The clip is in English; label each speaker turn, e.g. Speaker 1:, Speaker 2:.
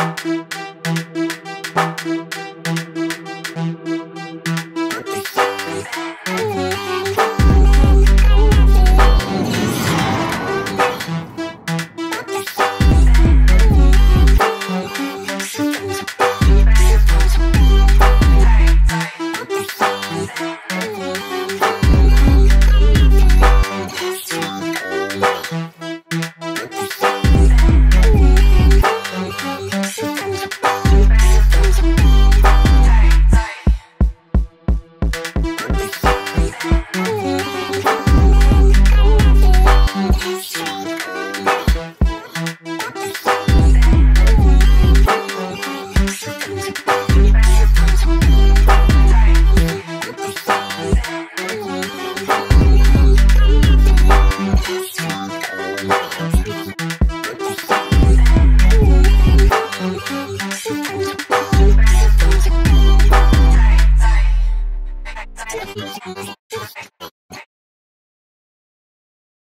Speaker 1: Thank you.
Speaker 2: Thank